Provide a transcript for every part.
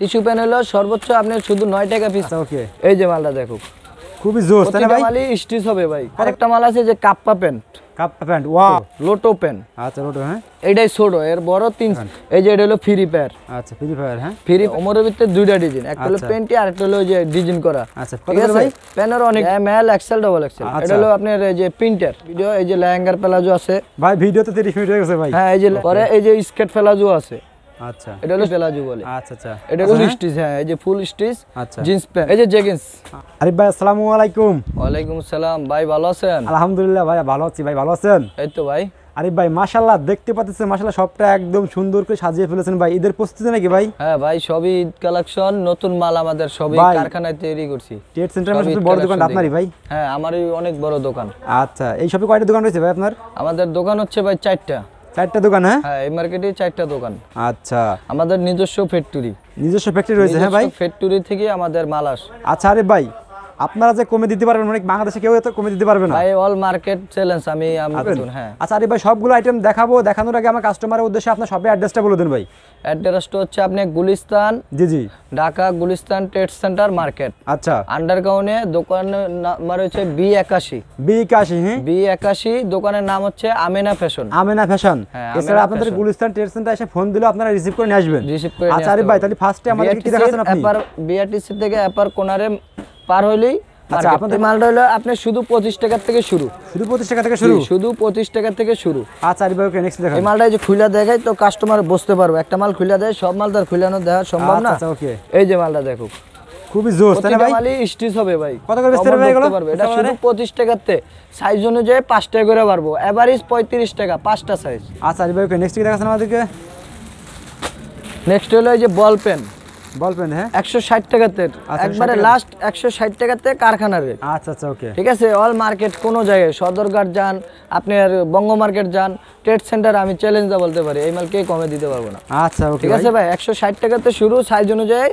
Tissue pan হলো সর্বোচ্চ আপনি শুধু নয় টাকা পিস আচ্ছা ওকে এই যে মালটা দেখো খুবই জোস তাই ভাই? মালই স্টিচ হবে ভাই। আরেকটা মাল আছে যে Kappa pant. Kappa pant wow Lotto pant. আচ্ছা রোটো হ্যাঁ। এইটাই ছোট এর বড় তিন এই যে এটা হলো ফ্রি প্যার আচ্ছা ফ্রি ফায়ার হ্যাঁ। ফ্রি ওমরের ভিতরে দুইটা ডিজাইন একটা হলো আচ্ছা। পেন্টি আর একটা হলো যে ডিজাইন করা। আচ্ছা ঠিক আছে? ভাই? প্যানের অনেক M L XL double XL এটা আচ্ছা। হলো আপনার এই যে প্রিন্টার ভিডিও এই যে লেহেঙ্গার প্লাজো আছে। ভাই ভিডিও তো 30 মিনিট হয়ে গেছে ভাই। হ্যাঁ এই যে পরে এই যে স্কেট প্লাজো আছে। আচ্ছা। এটা হলো প্লাজো বলে। আচ্ছা আচ্ছা। এটা হলো স্টিচ হ্যাঁ এই যে ফুল স্টিচ আচ্ছা। জিন্স প্যান্ট এই যে জেগিন্স। আরিফ ভাই আসসালামু আলাইকুম। ওয়ালাইকুম আসসালাম। ভাই ভালো আছেন? আলহামদুলিল্লাহ ভাই ভালো আছি ভাই ভালো আছেন? এই তো ভাই। আরিফ ভাই মাশাআল্লাহ দেখতে পাচ্ছেন মাশাআল্লাহ সবটা একদম সুন্দর করে সাজিয়ে ফেলেছেন ভাই। ঈদের প্রস্তুতি নাকি ভাই? হ্যাঁ ভাই সবই ঈদ কালেকশন নতুন মাল আমাদের সবই কারখানায় তৈরি করছি। ট্রেড সেন্টার সবই ঈদ বড় দোকানটা আপনারই ভাই? হ্যাঁ আমারই অনেক বড় দোকান। আচ্ছা এই শপে কয়টা দোকান রয়েছে ভাই আপনার? আমাদের দোকান হচ্ছে ভাই চারটা। চারটা দোকান হ্যাঁ? হ্যাঁ এই মার্কেটে চারটা দোকান। আচ্ছা। আমাদের নিজস্ব ফ্যাক্টরি নিজস্ব ফ্যাক্টরি রয়েছে হ্যাঁ ভাই? ফ্যাক্টরি থেকে আমাদের মাল আসে। আচ্ছা আরে ভাই আপনারা যে কমে দিতে পারবেন মানে বাংলাদেশে কেউ এত কমে দিতে পারবে না। ভাই অল মার্কেট চ্যালেঞ্জ আমি আমি হ্যাঁ। আচ্ছা আরে ভাই সবগুলো আইটেম দেখাবো। দেখানোর আগে আমার কাস্টমারের উদ্দেশ্যে আপনার সবে অ্যাড্রেসটা বলে দেন ভাই। অ্যাড্রেসটা হচ্ছে আপনি গুলিস্তান জি জি। Dhaka Gulistan trade centre market আচ্ছা। আন্ডারগ্রাউন্ডে দোকানের নাম্বার হচ্ছে বি একাশি। বি কাশি হ্যাঁ বি একাশি দোকানের নাম হচ্ছে আমেনা ফ্যাশন আমেনা ফ্যাশন এছাড়া আপনাদের গুলিস্তান ট্রেড সেন্টার এসে ফোন দিলেও আপনারা রিসিভ করে নিয়ে আসবেন। রিসিভ করে আচ্ছা আরে ভাই তাহলে ফার্স্টে আমাদেরকে কি দেখাচ্ছেন আপনি? বিআরটিসি থেকে অ্যাপার কোনারে পার হইলেই আচ্ছা, আপনাদের- মালটা হলো আপনি শুধু পঁচিশ টাকার থেকে শুরু। শুধু পঁচিশ টাকা থেকে শুরু? শুধু পঁচিশ টাকা থেকে শুরু। আচ্ছা আরে ভাই নেক্সট দেখান। এই মালটা যে খুলে দেখাই তো কাস্টমার বুঝতে পারবে। একটা মাল খুলে দেয় সব মাল তার খুলানো দেওয়া সম্ভব না। আচ্ছা ওকে। এই যে মালটা দেখো। খুবই জোস তাই ভাই? মালই স্টিচ হবে ভাই। কত করে বেচতে কমর এগুলো? এটা শুধু পঁচিশ টাকাতে। সাইজ অনুযায়ী টাকা করে পারব এভারেজ পঁয়ত্রিশ টাকা পাঁচটা সাইজ আচ্ছা ভাই নেক্সট কি আমাদেরকে? নেক্সট হলো এই যে বল পেন বলবেন হ্যাঁ? একশো ষাট টাকাতে। আচ্ছা, একবারে লাস্ট একশো ষাট টাকাতে কারখানার রেট আচ্ছা আচ্ছা ওকে ঠিক আছে? অল মার্কেট কোনো জায়গায় সদরঘাট যান আপনার বঙ্গ মার্কেট যান ট্রেড সেন্টার আমি চ্যালেঞ্জ বলতে পারি এই মাল কে কমে দিতে পারব না। আচ্ছা ঠিক আছে ভাই। একশো ষাট টাকাতে শুরু সাইজ অনুযায়ী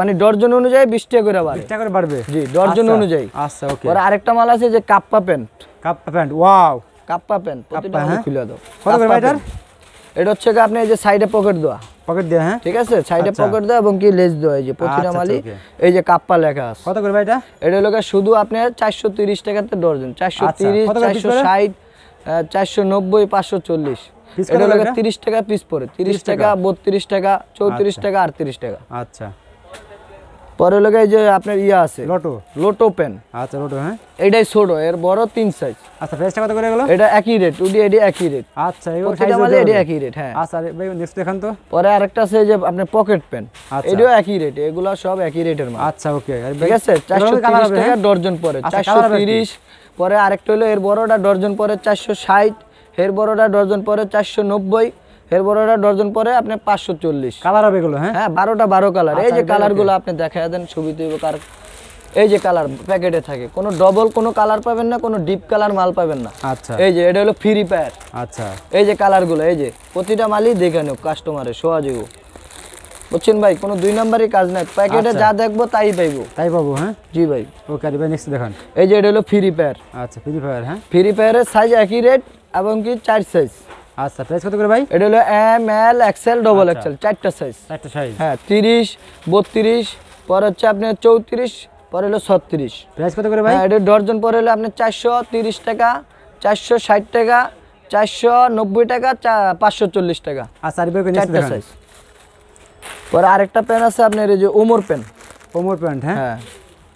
মানে ডর্জন অনুযায়ী বিশ টাকা করে বাড়ে। টাকা করে বাড়বে? জি ডর্জন অনুযায়ী। আচ্ছা ওকে পরে আরেকটা মাল আছে যে Kappa pant. Kappa pant wow Kappa pant প্রতিটা হ্যাঁ? খুলে দাও। কত করে? এটা হচ্ছে আপনি এই যে সাইডে পকেট দেওয়া। পকেট দেয়া হ্যাঁ? ঠিক আছে? সাইডে আচ্ছা। পকেট দেওয়া এবং কি লেজ দেওয়া এই যে প্রতিটা মালি এই যে কাপ্পা লেখা আছে। কত করে ভাই এটা? এটা লোকে শুধু আপনার চারশো তিরিশ টাকাতে ডর্জন চারশো আচ্ছা, তিরিশ চারশো? ষাট চারশো নব্বই পাঁচশো চল্লিশ। এটা লোকে তিরিশ টাকা পিস পরে তিরিশ 30 টাকা? টাকা বত্রিশ টাকা চৌত্রিশ আচ্ছা। টাকা আটত্রিশ টাকা। আচ্ছা। পরে হলো এই যে আপনার ইয়ে আছে। লটো লোটো পেন আচ্ছা লটো হ্যাঁ। এটাই ছোট এর বড় তিন সাইজ আচ্ছা প্রাইসটা কত করে গেল এটা একই রেট উডি এডি একই রেট আচ্ছা এগুলো প্রতিটা মানে এডি। একই রেট হ্যাঁ। আচ্ছা ভাই নেক্সট দেখান তো। পরে আরেকটা আছে যে আপনার পকেট পেন আচ্ছা। এটাও একই রেট এগুলো সব একই রেটের মাল। আচ্ছা ওকে ঠিক আছে? চারশো কালার তিরিশ হবে টাকা হ্যাঁ? ডর্জন পরে আচ্ছা, চারশো colour হবে। কি? তিরিশ। পরে আরেকটা হলো এর বড়টা ডর্জন পরে চারশো ষাট এর বড়টা ডর্জন পরে চারশো নব্বই। এর বড়টা ডর্জন পরে আপনি পাঁচশো চল্লিশ। কালার হবে এগুলো হ্যাঁ? হ্যাঁ বারোটা বারো কালার এই আচ্ছা, যে এটা কালারগুলো আপনি দেখা দেন ছবিতে কার। এই যে কালার প্যাকেটে থাকে। কোনো ডবল কোনো কালার পাবেন না কোনো ডিপ কালার মাল পাবেন না। আচ্ছা। এই যে এটা হলো ফ্রি প্যার আচ্ছা। এই যে কালারগুলো এই যে প্রতিটা মালই দেখে নেব কাস্টমারের সহযোগ বুঝছেন ভাই কোনো দুই নম্বরই কাজ নাই। প্যাকেটে আচ্ছা। যা দেখব তাই পাইবো। তাই পাবো হ্যাঁ? জি ভাই। ওকে ভাই নেক্সট দেখান। এই যে এটা হলো ফ্রি প্যার আচ্ছা ফ্রি ফায়ার হ্যাঁ? ফ্রি ফায়ারের সাইজ একই রেট এবং কি চার সাইজ আচ্ছা প্রাইস কত করে ভাই? এটা হলো M L XL double. XL চারটা সাইজ চারটা সাইজ হ্যাঁ তিরিশ বত্রিশ পরে হচ্ছে আপনার চৌত্রিশ পরে হলো ছত্রিশ। প্রাইস কত করে ভাই? হ্যাঁ এটা ডর্জন পরে হলো আপনার চারশো তিরিশ টাকা চারশো ষাট টাকা চারশো নব্বই টাকা পাঁচশো চল্লিশ টাকা। আচ্ছা চারটা সাইজ পরে আরেকটা পেন আছে আপনার এই যে ওমর পেন ওমর প্যান্ট হ্যাঁ? হ্যাঁ।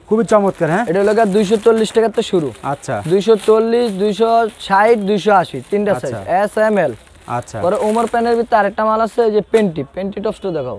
খুবই চমৎকার হ্যাঁ? এটা হলো দুইশো চল্লিশ টাকাতে শুরু। আচ্ছা। দুইশো চল্লিশ দুইশো ষাট দুইশো আশি তিনটা সাইজ আচ্ছা। এস এম এল আচ্ছা। পরে ওমর প্যানের ভিতরে আরেকটা মাল আছে এই যে পেন্টি পেন্টি টপসটা দেখাও।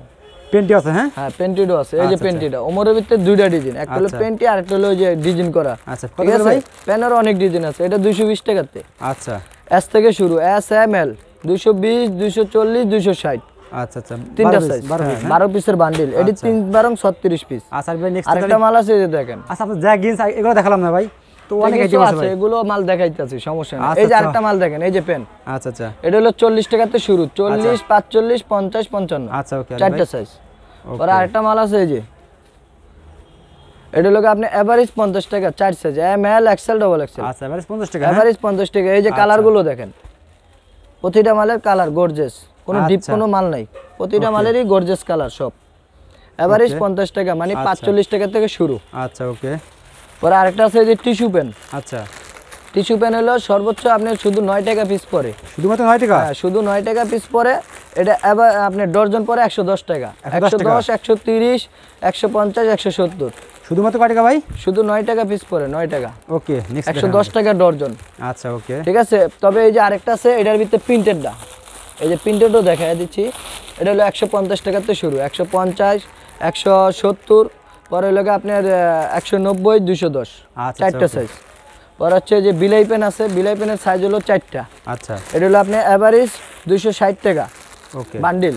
পেন্টি আছে হ্যাঁ? হ্যাঁ পেন্টিডও আছে এই যে আচ্ছা, পেন্টিটা ওমরের ভিতরে দুইটা ডিজাইন একটা হলো আচ্ছা। পেন্টি আর একটা হলো যে ডিজাইন করা। আচ্ছা ঠিক আছে? ভাই? প্যানের অনেক ডিজাইন আছে এটা দুইশো বিশ টাকাতে আচ্ছা। এস থেকে শুরু এস এম এল দুইশো বিশ দুইশো চল্লিশ দুইশো ষাট। আচ্ছা আচ্ছা। তিনটা বারো সাইজ বারো piece, হ্যাঁ? পিসের বান্ডিল এটি আচ্ছা। বারং ছত্রিশ পিস আচ্ছা ভাই নেক্সট আরেকটা মাল আছে যে দেখেন। আচ্ছা আপনার যা গিন্স এগুলো দেখালাম না ভাই। তো অনেক আইটেম আছে আছে ভাই। এগুলো মাল দেখাইতেছি সমস্যা নেই। আচ্ছা, এই যে আচ্ছা। আরেকটা মাল দেখেন এই যে পেন আচ্ছা আচ্ছা। এটা হলো চল্লিশ টাকাতে শুরু চল্লিশ পাঁচচল্লিশ পঞ্চাশ পঞ্চান্ন। আচ্ছা ওকে চারটা সাইজ. আরেকটা মাল আছে এই যে। এটা আপনি এভারেজ পঞ্চাশ টাকা চার size M L XL double XL আচ্ছা এভারেজ পঞ্চাশ টাকা? এভারেজ পঞ্চাশ টাকা এই যে কালারগুলো দেখেন। প্রতিটা মালের কালার গর্জেস কোনো ডিপ আচ্ছা। কোনো মাল নাই। প্রতিটা মালেরই গর্জেস কালার সব। এভারেজ. পঞ্চাশ টাকা মানে আচ্ছা। পাঁচচল্লিশ টাকা থেকে শুরু। আচ্ছা ওকে পরে আরেকটা আছে যে টিস্যু পেন আচ্ছা। টিস্যু পেন হলো সর্বোচ্চ আপনি শুধু নয় টাকা পিস পরে। শুধুমাত্র নয় টাকা? হ্যাঁ শুধু নয় টাকা পিস পরে। এটা এবার আপনার ডর্জন পরে একশো দশ টাকা। 110 একশো। দশ একশো তিরিশ একশো পঞ্চাশ একশো সত্তর। শুধুমাত্র কয় টাকা ভাই? শুধু নয় টাকা পিস পরে নয় টাকা। ওকে নেক্সট একশো দশ টাকা ডর্জন। আচ্ছা ওকে ঠিক আছে? তবে এই যে আরেকটা আছে এটার ভিতরে প্রিন্টেডটা এই যে প্রিন্টেডও দেখা দিচ্ছি। এটা হলো একশো পঞ্চাশ টাকাতে শুরু। একশো পঞ্চাশ একশো সত্তর পরে হলো আপনার একশো নব্বই দুশো দশ। আচ্ছা, চারটা সাইজ পরে হচ্ছে যে বিলাই পেন আছে বিলাই পেনের সাইজ হলো চারটা। আচ্ছা। এটা হলো আপনার অ্যাভারেজ দুশো ষাট টাকা। বান্ডিল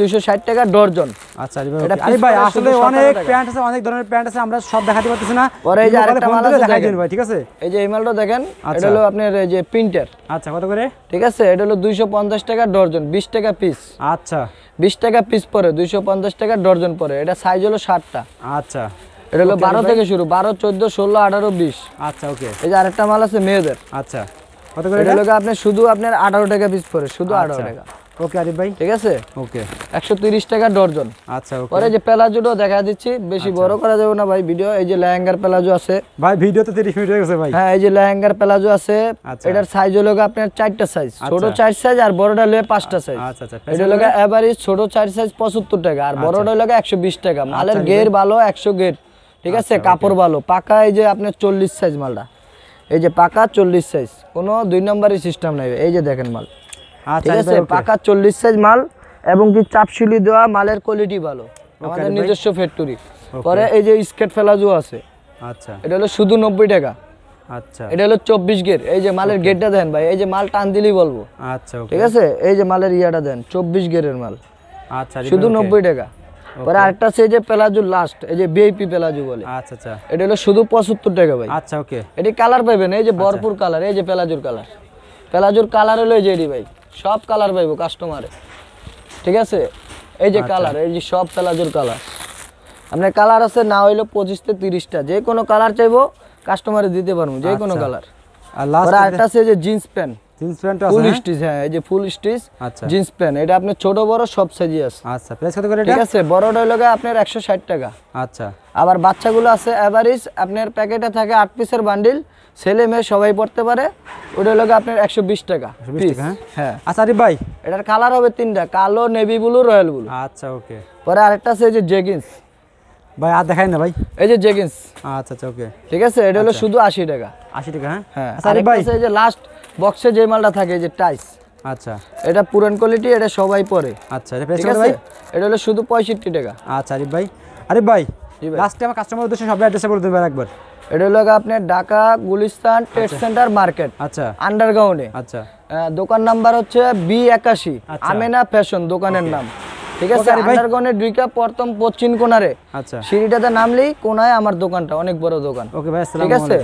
দুইশো ষাট টাকা ডর্জন। আচ্ছা আরে ভাই আসলে অনেক প্যান্ট আছে অনেক ধরনের প্যান্ট আছে আমরা সব দেখাতে পারতেছি না। পরে এই যে আরেকটা মাল আছে দেখাই দিন ভাই ঠিক আছে? এই যে এই মালটা দেখেন এটা আচ্ছা। হলো আপনার এই যে প্রিন্টার। আচ্ছা কত করে? ঠিক আছে এটা হলো দুইশো পঞ্চাশ টাকা ডর্জন বিশ টাকা পিস। আচ্ছা। বিশ টাকা পিস পরে দুইশো পঞ্চাশ টাকা ডর্জন পরে এটা সাইজ হলো ষাটটা। আচ্ছা। এটা হলো Okay, বারো ভাই। থেকে শুরু বারো চোদ্দ ষোলো আঠারো বিশ। আচ্ছা ওকে। এই যে আরেকটা মাল আছে মেয়েদের। আচ্ছা। কত করে এটা হলো আপনার শুধু আপনার আঠারো টাকা পিস পরে শুধু আঠারো আচ্ছা। টাকা। ওকে আরিফ ভাই? ঠিক আছে? ওকে একশো তিরিশ টাকা ডর্জন। আচ্ছা ওকে পরে যে দেখা দিচ্ছি বেশি বড় করা যাবে না ভাই ভিডিও এই যে লেহেঙ্গার প্যালাজো আছে। ভাই ভিডিও তো 30 মিনিট হয়ে গেছে ভাই। হ্যাঁ এই যে লেহেঙ্গার প্যালাজো আছে আচ্ছা। এটার সাইজ হলো আপনার সাইজ ছোট আচ্ছা। চার সাইজ আর বড়টা হলো সাইজ আচ্ছা আচ্ছা এটা হলো এভারেজ ছোট চার সাইজ পঁচাত্তর টাকা আর বড়টা হলো একশো বিশ টাকা। মালের আচ্ছা, গের ভালো একশো গের ঠিক আছে? কাপড় ভালো। পাকা এই যে আপনার চল্লিশ সাইজ মালটা। এই যে পাকা চল্লিশ সাইজ কোনো দুই নম্বরই সিস্টেম নাই। এই যে দেখেন মাল। আচ্ছা ঠিক আছে? পাকা চল্লিশ সাইজ মাল এবং কি চাপশিলি দেওয়া মালের কোয়ালিটি ভালো। আমাদের নিজস্ব ফ্যাক্টরি পরে এই যে স্কেট ফেলাজু আছে। আচ্ছা। এটা হলো শুধু নব্বই টাকা। আচ্ছা। এটা হলো চব্বিশ গের এই যে মালের গেটটা দেন ভাই এই যে মাল টান দিলেই বলব। আচ্ছা ঠিক আছে? এই যে মালের ইয়াটা দেন চব্বিশ গেরের মাল। আচ্ছা শুধু নব্বই টাকা। পরে আরেকটা এই যে পেলাজু লাস্ট এই যে বিআইপি পেলাজু বলে। আচ্ছা আচ্ছা। এটা হলো শুধু পঁচাত্তর টাকা ভাই। আচ্ছা ওকে এটি কালার পাইবেন এই যে ভরপুর কালার এই যে পেলাজুর কালার পেলাজুর কালার হলো এই যে এডি ভাই। সব কালার পাইবো কাস্টমারে ঠিক আছে? এই যে কালার এই যে সব পেলাজুর কালার। আপনার কালার আছে না হইল পঁচিশ থেকে তিরিশটা। যে কোনো কালার চাইব কাস্টমারে দিতে পারব যে কোনো আচ্ছা। কালার। আর লাস্ট পরে আছে যে jeans pant jeans pant full? Stitch হ্যাঁ এই যে ফুল স্টিচ আচ্ছা। জিন্স প্যান্ট এটা আপনার ছোট বড় সব সাইজই আছে। আচ্ছা প্রাইস কত করে ঠিক আছে? বড়টা আপনার একশো ষাট টাকা। আচ্ছা। আবার বাচ্চাগুলো আছে অ্যাভারেজ আপনার প্যাকেটে থাকে আট পিসের বান্ডিল ছেলে মেয়ে সবাই পড়তে পারে ওটা হলো আপনার একশো বিশ টাকা 120 piece। টাকা, হ্যাঁ? হ্যাঁ। আচ্ছা আরিফ ভাই। এটার কালার হবে তিনটা কালো নেভি ব্লু রয়্যাল ব্লু আচ্ছা ওকে। পরে আরেকটা আছে যে জেগিন্স ভাই আর দেখাই না ভাই। এই যে জেগিন্স আচ্ছা আচ্ছা ওকে। ঠিক আছে? এটা হলো শুধু আশি টাকা। আশি টাকা হ্যাঁ? হ্যাঁ। আচ্ছা আরিফ ভাই। এই যে লাস্ট বক্সে যে মালটা থাকে এই যে টাইস আচ্ছা। এটা পুরান কোয়ালিটি এটা সবাই পরে। আচ্ছা এটা ঠিক আছে? ভাই? এটা হলো শুধু পঁয়ষট্টি টাকা। ভাই। আরিফ ভাই জি ভাই। লাস্টে আমার কাস্টমার উদ্দেশ্যে সব অ্যাড্রেসে বলে দেবেন একবার। এটা হলো আপনার Dhaka Gulistan trade centre market আচ্ছা। আন্ডারগ্রাউন্ডে আচ্ছা। দোকান নাম্বার হচ্ছে বি একাশি আচ্ছা। আমেনা ফ্যাশন দোকানের নাম। ঠিক আছে। আন্ডারগ্রাউন্ডে দুইকা প্রথম পশ্চিম কোণারে। আচ্ছা। সিঁড়িটাতে নামলেই কোনায় আমার দোকানটা অনেক বড় দোকান। ওকে ভাই ঠিক আছে?